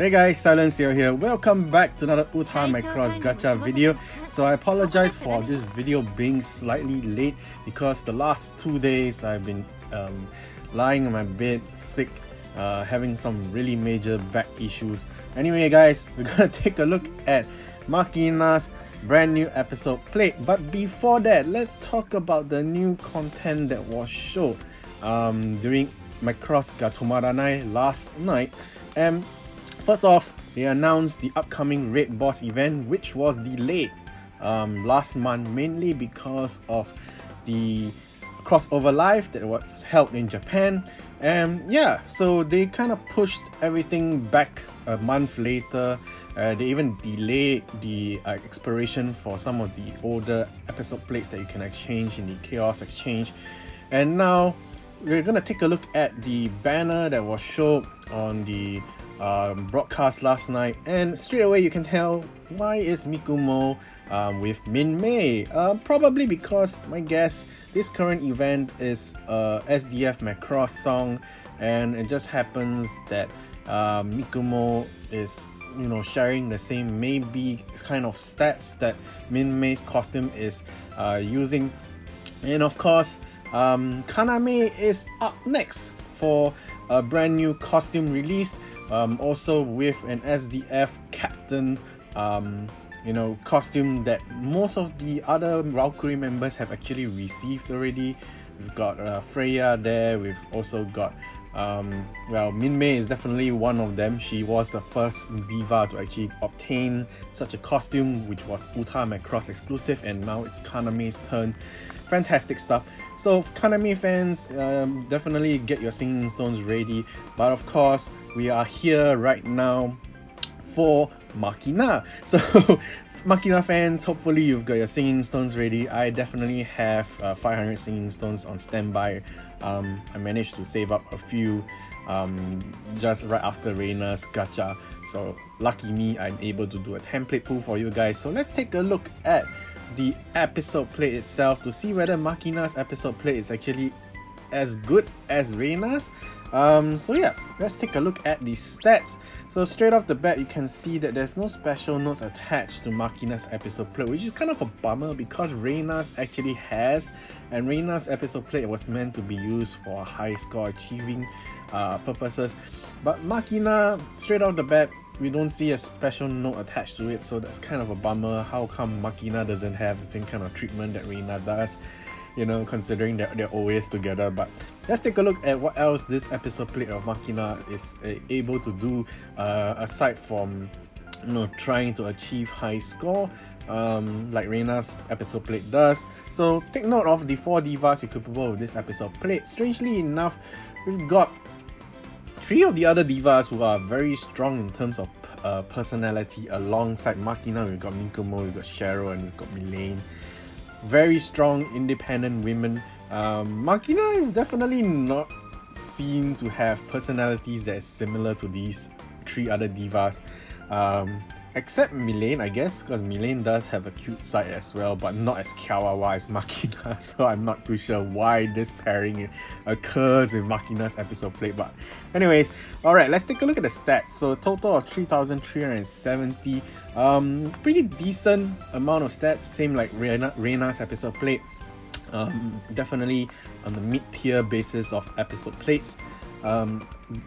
Hey guys, Silence here. Welcome back to another Uta Macross Gacha video. So I apologize for this video being slightly late because the last two days I've been um, lying in my bed sick, uh, having some really major back issues. Anyway guys, we're gonna take a look at Makina's brand new episode plate. But before that, let's talk about the new content that was shown um, during Macross Gatomaranai last night. And First off, they announced the upcoming Raid Boss event, which was delayed um, last month mainly because of the crossover live that was held in Japan. And yeah, so they kind of pushed everything back a month later. Uh, they even delayed the uh, expiration for some of the older episode plates that you can exchange in the Chaos Exchange. And now we're gonna take a look at the banner that was shown on the um, broadcast last night, and straight away you can tell why is Mikumo um, with Min Mei. Uh, probably because my guess this current event is a SDF Macross song, and it just happens that uh, Mikumo is you know sharing the same maybe kind of stats that Min Mei's costume is uh, using, and of course um, Kaname is up next for a brand new costume release um, also with an SDF captain um, you know costume that most of the other Valkyrie members have actually received already. We've got uh, Freya there we've also got um, well Minmei is definitely one of them. She was the first diva to actually obtain such a costume which was Uta Macross exclusive and now it's Kaname's turn. Fantastic stuff. So Kaname fans um, definitely get your singing stones ready. But of course we are here right now for Makina. So, Makina fans, hopefully you've got your singing stones ready. I definitely have uh, 500 singing stones on standby. Um, I managed to save up a few um, just right after Reina's gacha. So, lucky me, I'm able to do a template pull for you guys. So, let's take a look at the episode plate itself to see whether Makina's episode plate is actually as good as Reina's. Um, so yeah, let's take a look at the stats. So straight off the bat, you can see that there's no special notes attached to Makina's episode plate, which is kind of a bummer because Reina's actually has, and Reina's episode plate was meant to be used for high score achieving uh, purposes. But Makina, straight off the bat, we don't see a special note attached to it, so that's kind of a bummer. How come Makina doesn't have the same kind of treatment that Reina does? You know, considering that they're always together, but let's take a look at what else this episode plate of Makina is uh, able to do uh, aside from you know trying to achieve high score um, like Reina's episode plate does. So take note of the four divas equipable with this episode plate. Strangely enough, we've got three of the other divas who are very strong in terms of uh, personality alongside Makina. We've got Mikumo, we've got Cheryl, and we've got Mylene. Very strong independent women um, Makina is definitely not seen to have personalities that is similar to these three other divas. Um, except Mylene, I guess, because Mylene does have a cute side as well, but not as kawawa as Makina, so I'm not too sure why this pairing occurs in Makina's episode plate. But anyways, alright, let's take a look at the stats. So total of 3,370, um, pretty decent amount of stats, same like Reina, Reina's episode plate um, definitely on the mid-tier basis of episode plates um,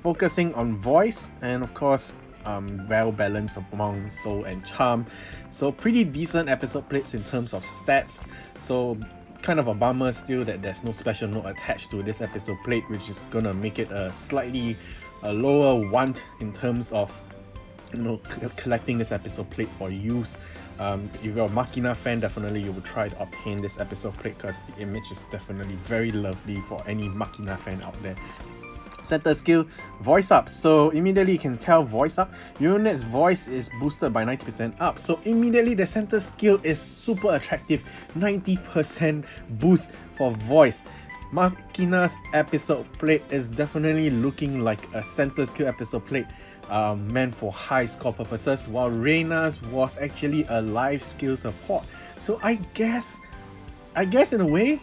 focusing on voice and of course um, well balanced among soul and charm. So pretty decent episode plates in terms of stats. So kind of a bummer still that there's no special note attached to this episode plate which is gonna make it a slightly a lower want in terms of you know collecting this episode plate for use. Um, if you're a Makina fan, definitely you will try to obtain this episode plate because the image is definitely very lovely for any Makina fan out there. Center skill, voice up. So immediately you can tell voice up. Unit's voice is boosted by 90% up. So immediately the center skill is super attractive. 90% boost for voice. Makina's episode plate is definitely looking like a center skill episode plate um, meant for high score purposes, while Reina's was actually a life skill support. So I guess, I guess in a way,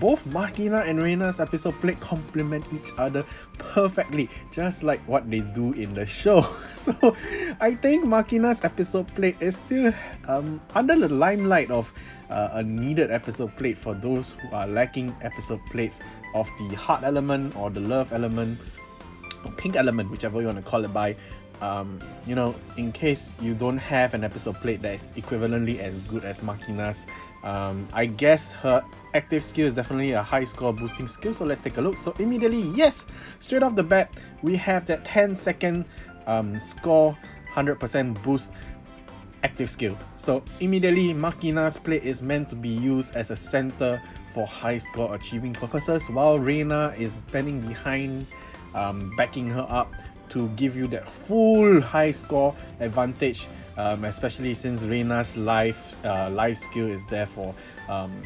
both Makina and Reina's episode plate complement each other perfectly, just like what they do in the show. So I think Makina's episode plate is still um, under the limelight of uh, a needed episode plate for those who are lacking episode plates of the heart element or the love element or pink element, whichever you want to call it by. Um, you know, in case you don't have an episode plate that is equivalently as good as Makina's, um, I guess her active skill is definitely a high score boosting skill. So let's take a look. So immediately, yes, straight off the bat, we have that 10 second um, score 100% boost active skill. So immediately Makina's plate is meant to be used as a center for high score achieving purposes while Reina is standing behind um, backing her up to give you that full high score advantage um, especially since Reina's life uh, life skill is there for um,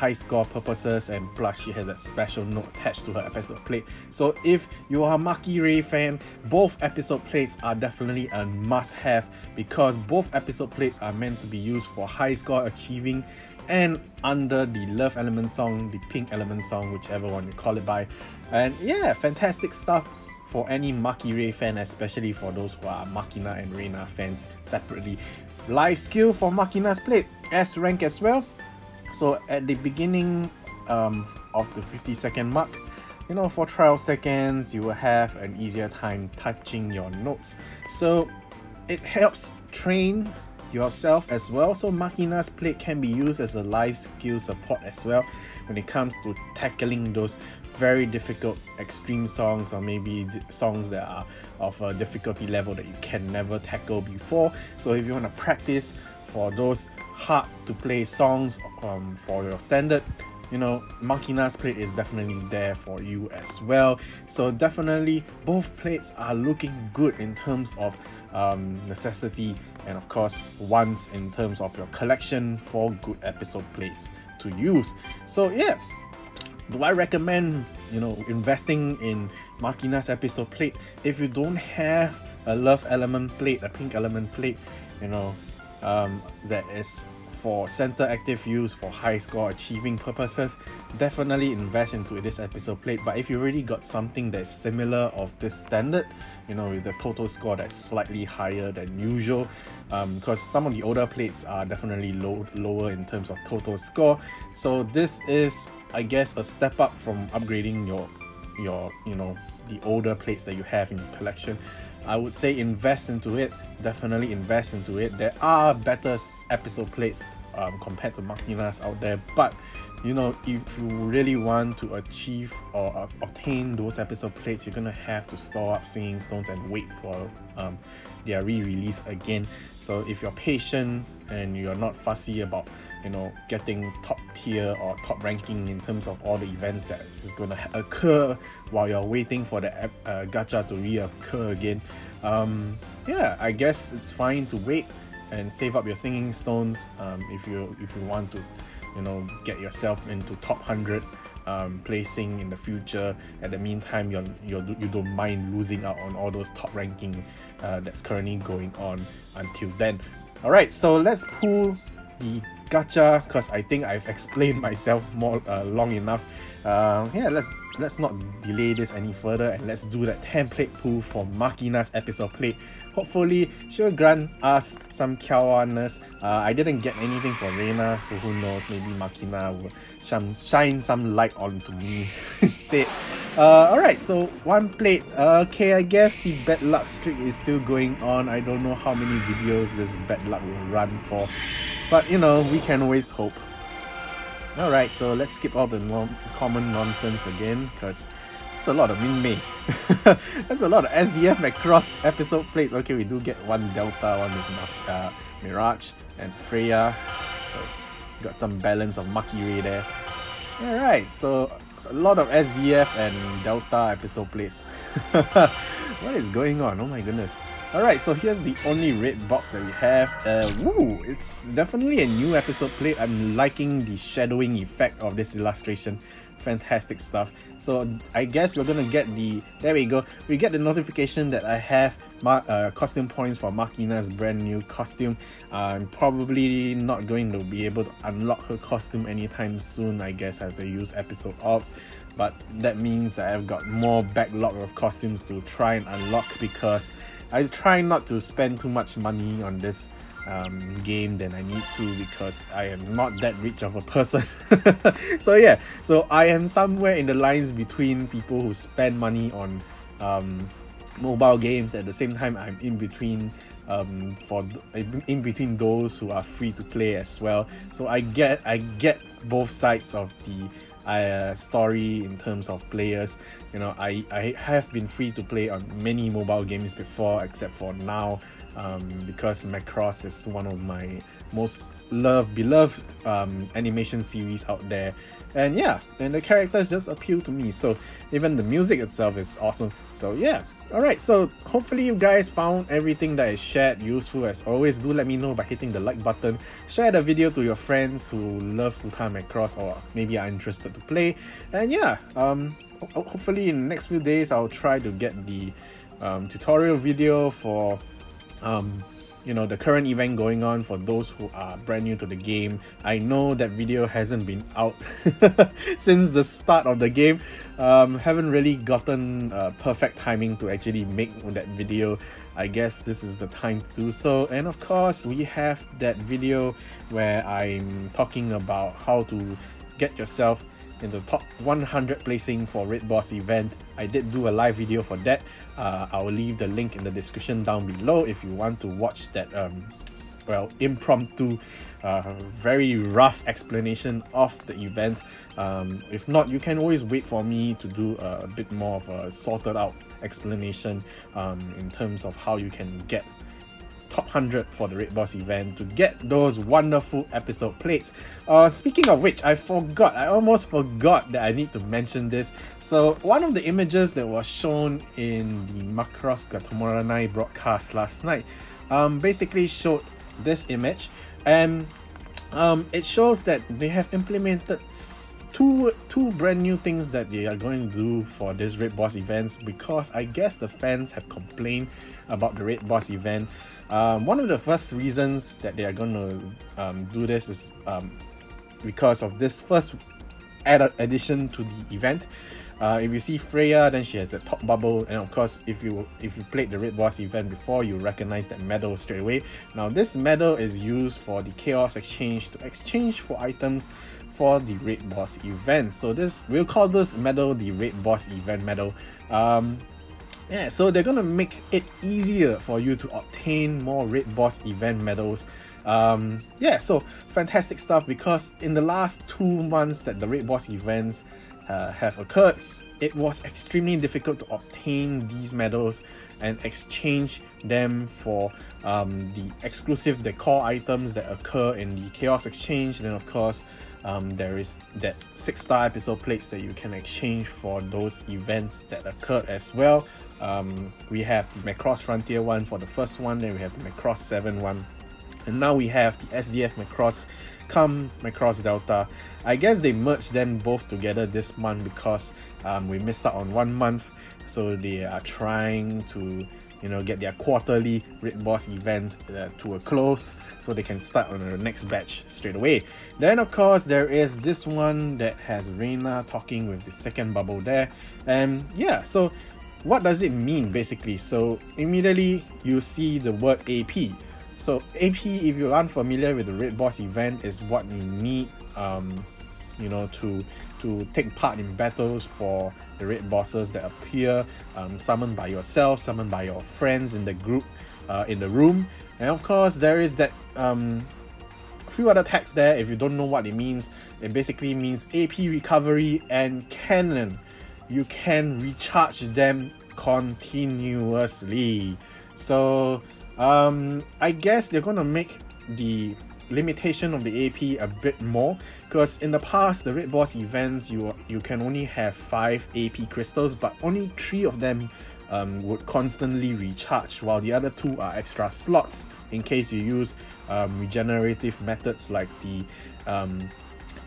high score purposes and plus she has that special note attached to her episode plate. So if you are a Maki Ray fan both episode plates are definitely a must have because both episode plates are meant to be used for high score achieving and under the love element song the pink element song whichever one you call it by. And yeah fantastic stuff for any Maki Ray fan, especially for those who are Makina and Reina fans separately. Life skill for Makina's plate, S rank as well. So at the beginning um, of the 50 second mark, you know, for trial seconds, you will have an easier time touching your notes. So it helps train yourself as well. So Makina's plate can be used as a life skill support as well when it comes to tackling those very difficult extreme songs or maybe songs that are of a difficulty level that you can never tackle before. So if you want to practice for those hard to play songs um, for your standard, you know, Makina's plate is definitely there for you as well. So definitely both plates are looking good in terms of um, necessity and of course once in terms of your collection for good episode plates to use. So yeah, do I recommend you know investing in Makina's episode plate if you don't have a love element plate, a pink element plate, you know, um, that is for center active use for high score achieving purposes, definitely invest into this episode plate. But if you already got something that's similar of this standard, you know, with the total score that's slightly higher than usual, because um, some of the older plates are definitely low, lower in terms of total score. So this is, I guess, a step up from upgrading your, your, you know, the older plates that you have in your collection. I would say invest into it. Definitely invest into it. There are better episode plates um, compared to Makina's out there, but you know, if you really want to achieve or uh, obtain those episode plates, you're gonna have to store up singing stones and wait for um, their re-release again. So if you're patient and you're not fussy about you know getting top tier or top ranking in terms of all the events that is going to occur while you're waiting for the uh, gacha to reoccur again um, yeah i guess it's fine to wait and save up your singing stones um, if you if you want to you know get yourself into top 100 um, placing in the future at the meantime you're, you're you don't mind losing out on all those top ranking uh, that's currently going on until then all right so let's pull the gacha because I think I've explained myself more uh, long enough. Uh, yeah, let's let's not delay this any further and let's do that template pull for Makina's episode plate. Hopefully, she'll grant us some kawanis. Uh, I didn't get anything for Reina, so who knows? Maybe Makina will shine, shine some light onto me instead. Uh, Alright, so one plate. okay, I guess the bad luck streak is still going on. I don't know how many videos this bad luck will run for. But you know, we can always hope. Alright, so let's skip all the non common nonsense again, because it's a lot of Min Mei. That's a lot of SDF Macross episode plates. Okay, we do get one Delta, one with uh, Mirage and Freya. So got some balance of Maki Ray there. Alright, so a lot of SDF and Delta episode plates. what is going on? Oh my goodness. Alright, so here's the only red box that we have. Uh, woo! It's definitely a new episode plate. I'm liking the shadowing effect of this illustration. Fantastic stuff. So I guess we're gonna get the there we go. We get the notification that I have my uh, costume points for Makina's brand new costume. I'm probably not going to be able to unlock her costume anytime soon. I guess I have to use episode orbs but that means I've got more backlog of costumes to try and unlock because I try not to spend too much money on this um, game than I need to because I am not that rich of a person. so yeah, so I am somewhere in the lines between people who spend money on um, mobile games at the same time I'm in between um, for in between those who are free to play as well. So I get I get both sides of the uh, story in terms of players. You know, I, I have been free to play on many mobile games before, except for now, um, because Macross is one of my most loved, beloved um, animation series out there. And yeah, and the characters just appeal to me. So even the music itself is awesome. So yeah, Alright, so hopefully you guys found everything that I shared useful as always. Do let me know by hitting the like button. Share the video to your friends who love full-time Macross or maybe are interested to play. And yeah, um, hopefully in the next few days I'll try to get the um, tutorial video for um, you know the current event going on for those who are brand new to the game. I know that video hasn't been out since the start of the game. Um, haven't really gotten uh, perfect timing to actually make that video. I guess this is the time to do so. And of course we have that video where i'm talking about how to get yourself in the top 100 placing for Red Boss event. I did do a live video for that. Uh, I'll leave the link in the description down below if you want to watch that um, well impromptu uh, very rough explanation of the event um, if not you can always wait for me to do a, a bit more of a sorted out explanation um, in terms of how you can get top 100 for the Red Boss event to get those wonderful episode plates. Uh, speaking of which, I forgot, I almost forgot that I need to mention this. So one of the images that was shown in the Macross Gatomoranai broadcast last night um, basically showed this image and um, it shows that they have implemented two two brand new things that they are going to do for this Red Boss events because I guess the fans have complained about the Red Boss event um, one of the first reasons that they are going to um, do this is um, because of this first add addition to the event. Uh, if you see Freya, then she has the top bubble, and of course, if you if you played the Red Boss event before, you recognize that medal straight away. Now, this medal is used for the Chaos Exchange to exchange for items for the Red Boss event. So this we'll call this medal the Red Boss event medal. Um, yeah, so they're gonna make it easier for you to obtain more Red Boss event medals. Um, yeah, so fantastic stuff because in the last two months that the Red Boss events uh, have occurred, it was extremely difficult to obtain these medals and exchange them for um, the exclusive decor items that occur in the Chaos Exchange. And then, of course, um, there is that six star episode plates that you can exchange for those events that occurred as well. Um, we have the Macross Frontier one for the first one, then we have the Macross 7 one, and now we have the SDF Macross come Macross Delta. I guess they merged them both together this month because um, we missed out on one month, so they are trying to you know get their quarterly Raid Boss event uh, to a close so they can start on the next batch straight away. Then of course there is this one that has Reina talking with the second bubble there and yeah so what does it mean basically? So immediately you see the word AP. So AP, if you're unfamiliar with the Raid Boss event, is what you need, um, you know, to to take part in battles for the Raid Bosses that appear um, summoned by yourself, summoned by your friends in the group, uh, in the room, and of course there is that um, few other tags there. If you don't know what it means, it basically means AP recovery and cannon you can recharge them continuously. So um, I guess they're gonna make the limitation of the AP a bit more because in the past the Raid Boss events you you can only have five AP crystals but only three of them um, would constantly recharge while the other two are extra slots in case you use um, regenerative methods like the um,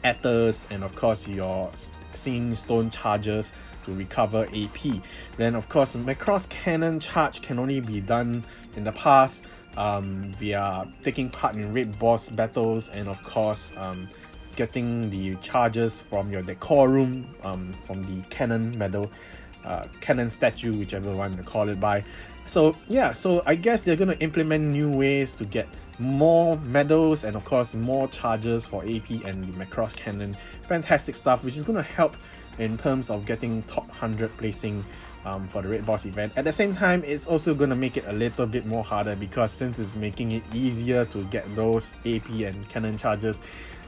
Ethers and of course your Singing Stone charges to recover AP. Then of course Macross Cannon charge can only be done in the past um, via taking part in raid boss battles and of course um, getting the charges from your decor room um, from the cannon medal uh, cannon statue whichever one to call it by so yeah so I guess they're gonna implement new ways to get more medals and of course more charges for AP and the Macross cannon fantastic stuff which is gonna help in terms of getting top 100 placing um, for the Red Boss event. At the same time, it's also going to make it a little bit more harder because since it's making it easier to get those AP and cannon charges,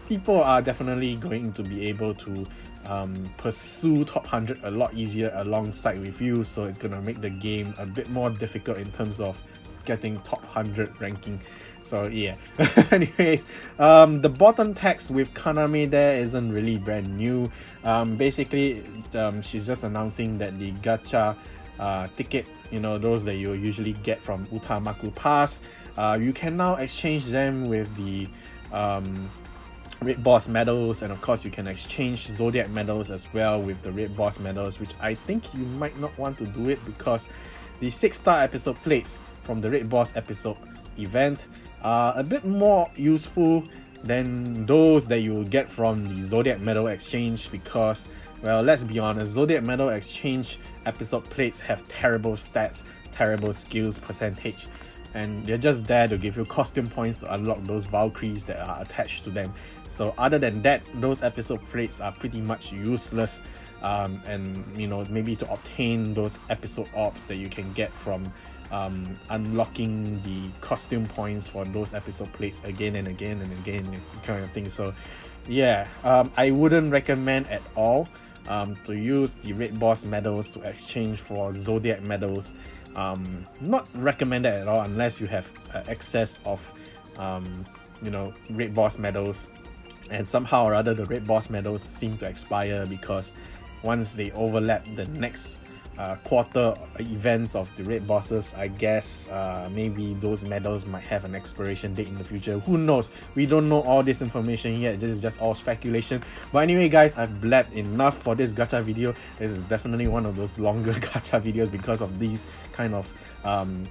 people are definitely going to be able to um, pursue top 100 a lot easier alongside with you so it's gonna make the game a bit more difficult in terms of getting top 100 ranking. So yeah. Anyways um, the bottom text with kaname there isn't really brand new. Um, basically um, she's just announcing that the gacha uh, ticket you know those that you usually get from utamaku pass uh, you can now exchange them with the um, Raid Boss medals and of course you can exchange Zodiac medals as well with the Red Boss medals which I think you might not want to do it because the 6 star episode plates from the Red Boss episode event are a bit more useful than those that you will get from the Zodiac Medal Exchange because, well, let's be honest, Zodiac Medal Exchange episode plates have terrible stats, terrible skills percentage, and they're just there to give you costume points to unlock those Valkyries that are attached to them. So other than that, those episode plates are pretty much useless. Um, and you know maybe to obtain those episode orbs that you can get from um, unlocking the costume points for those episode plates again and again and again kind of thing so yeah um, I wouldn't recommend at all um, to use the Red Boss medals to exchange for Zodiac medals um, not recommended at all unless you have uh, excess of um, you know red Boss medals. And somehow or other the red Boss medals seem to expire because once they overlap the next uh, quarter events of the raid bosses i guess uh, maybe those medals might have an expiration date in the future. Who knows? We don't know all this information yet. This is just all speculation. But anyway guys i've blabbed enough for this gacha video. This is definitely one of those longer gacha videos because of these kind of um,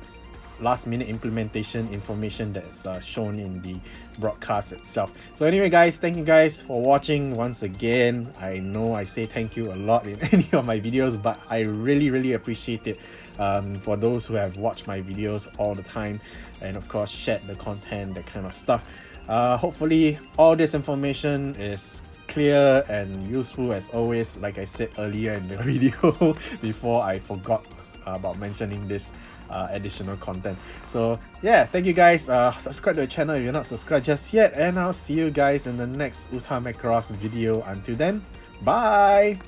last minute implementation information that's uh, shown in the broadcast itself. So anyway guys, thank you guys for watching once again. I know I say thank you a lot in any of my videos, but I really really appreciate it um, for those who have watched my videos all the time and of course shared the content, that kind of stuff. Uh, hopefully all this information is clear and useful as always like I said earlier in the video before I forgot about mentioning this uh, additional content. So yeah, thank you guys. Uh, subscribe to the channel if you're not subscribed just yet, and I'll see you guys in the next Uta Macross video. Until then, bye!